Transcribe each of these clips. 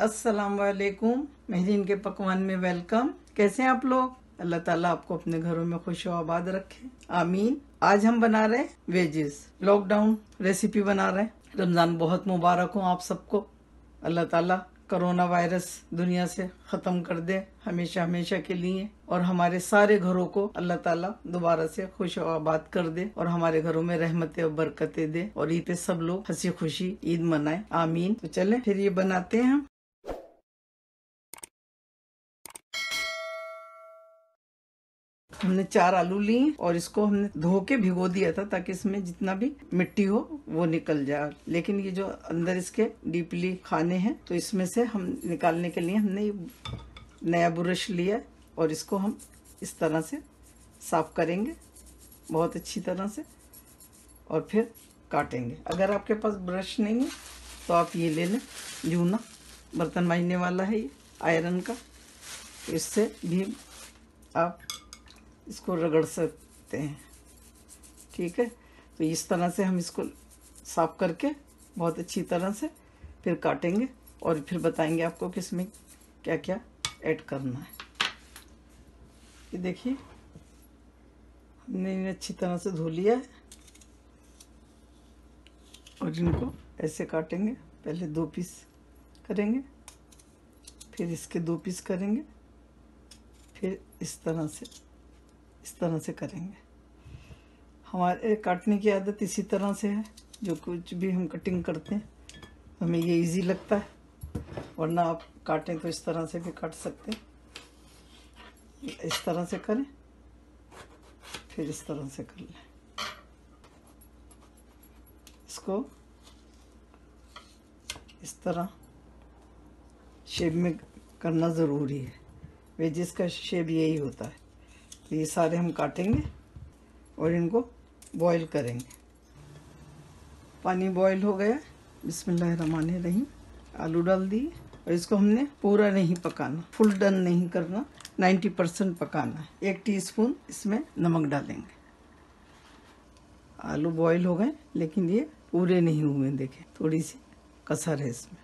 अस्सलाम वालेकुम महरीन के पकवान में वेलकम। कैसे हैं आप लोग? अल्लाह ताला आपको अपने घरों में खुश आबाद रखे। आमीन। आज हम बना रहे हैं वेजेस। लॉकडाउन रेसिपी बना रहे हैं। रमज़ान बहुत मुबारक हो आप सबको। अल्लाह ताला कोरोना वायरस दुनिया से ख़त्म कर दे, हमेशा हमेशा के लिए। और हमारे सारे घरों को अल्लाह ताला दोबारा से खुश आबाद कर दे और हमारे घरों में रहमतें और बरकतें दे और ईद पे सब लोग हँसी खुशी ईद मनाए। आमीन। तो चले, फिर ये बनाते हैं। हमने चार आलू लिए और इसको हमने धो के भिगो दिया था ताकि इसमें जितना भी मिट्टी हो वो निकल जाए। लेकिन ये जो अंदर इसके डीपली खाने हैं तो इसमें से हम निकालने के लिए हमने नया ब्रश लिया और इसको हम इस तरह से साफ़ करेंगे, बहुत अच्छी तरह से, और फिर काटेंगे। अगर आपके पास ब्रश नहीं है तो आप ये ले लें, जूना बर्तन मांजने वाला है ये, आयरन का। इससे भी आप इसको रगड़ सकते हैं। ठीक है? तो इस तरह से हम इसको साफ़ करके बहुत अच्छी तरह से फिर काटेंगे और फिर बताएँगे आपको कि इसमें क्या क्या ऐड करना है। ये देखिए, हमने इन्हें अच्छी तरह से धो लिया है। और इनको ऐसे काटेंगे, पहले दो पीस करेंगे, फिर इसके दो पीस करेंगे, फिर इस तरह से। इस तरह से करेंगे। हमारे काटने की आदत इसी तरह से है, जो कुछ भी हम कटिंग करते हैं तो हमें ये इजी लगता है, वरना आप काटें तो इस तरह से भी काट सकते हैं। इस तरह से करें, फिर इस तरह से कर लें। इसको इस तरह शेप में करना ज़रूरी है। वेजिस का शेप यही होता है। तो ये सारे हम काटेंगे और इनको बॉईल करेंगे। पानी बॉईल हो गया। रहीम आलू डाल दिए और इसको हमने पूरा नहीं पकाना फुल डन नहीं करना 90 परसेंट पकाना है। एक टीस्पून इसमें नमक डालेंगे। आलू बॉईल हो गए, लेकिन ये पूरे नहीं हुए, देखें, थोड़ी सी कसर है इसमें।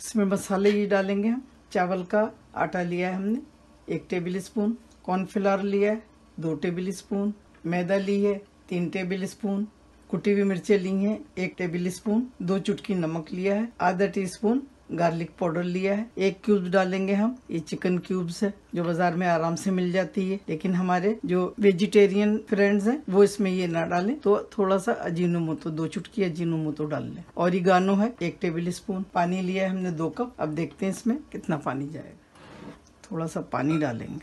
इसमें मसाले ये डालेंगे हम। चावल का आटा लिया है हमने, एक टेबल स्पून कॉर्नफ्लावर लिया है दो टेबल स्पून, मैदा ली है तीन टेबल स्पून, कुटी हुई मिर्चें ली हैं, एक टेबल स्पून, दो चुटकी नमक लिया है, आधा टी स्पून गार्लिक पाउडर लिया है, एक क्यूब डालेंगे हम, ये चिकन क्यूब्स है, जो बाज़ार में आराम से मिल जाती है, लेकिन हमारे जो वेजिटेरियन फ्रेंड्स हैं, वो इसमें ये ना डालें तो थोड़ा सा अजीनो मोतो दो चुटकी अजीनो मोतो डाल लें। और ये गानो है, एक टेबल स्पून, पानी लिया है हमने दो कप, अब देखते हैं इसमें कितना पानी जाएगा। थोड़ा सा पानी डालेंगे।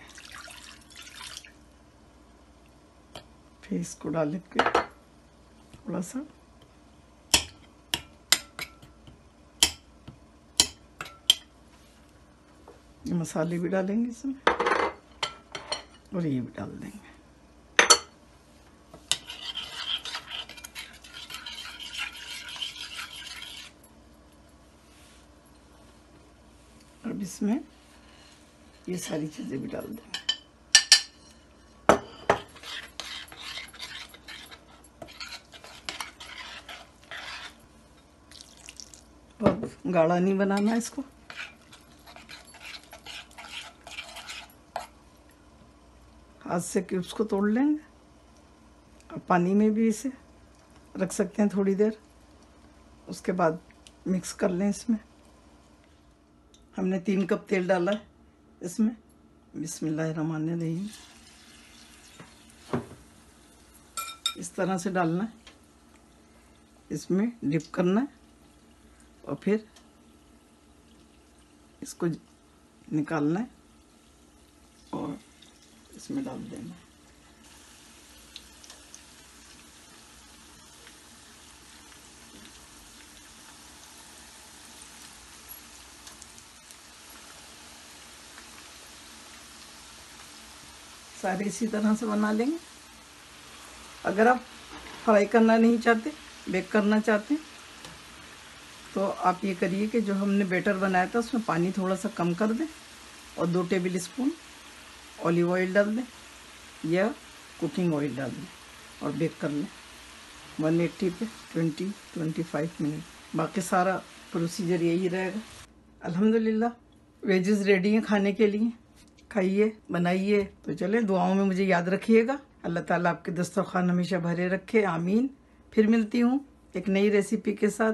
फिर इसको डाल के थोड़ा सा। मसाले भी डालेंगे इसमें, और ये भी डाल देंगे। अब इसमें ये सारी चीज़ें भी डाल देंगे। गाढ़ा नहीं बनाना इसको। हाथ से क्यूब्स को तोड़ लेंगे। और पानी में भी इसे रख सकते हैं थोड़ी देर। उसके बाद मिक्स कर लें इसमें। हमने तीन कप तेल डाला है इसमें। बिस्मिल्लाहिर्रहमानिर्रहीम। इस तरह से डालना है। इसमें डिप करना है। और फिर इसको निकालना है और इसमें डाल देना है। सारे इसी तरह से बना लेंगे। अगर आप फ्राई करना नहीं चाहते, बेक करना चाहते तो आप ये करिए कि जो हमने बेटर बनाया था, उसमें पानी थोड़ा सा कम कर दें और दो टेबल स्पून ऑलिव ऑयल डाल दें या कुकिंग ऑयल डाल दें और बेक कर लें। 180 पे 20 25 मिनट बाकी सारा प्रोसीजर यही रहेगा। अल्हम्दुलिल्लाह वेजेस रेडी हैं खाने के लिए। खाइए, बनाइए। तो चले, दुआओं में मुझे याद रखिएगा। अल्लाह ताला आपके दस्तरखान हमेशा भरे रखे। आमीन। फिर मिलती हूँ एक नई रेसिपी के साथ।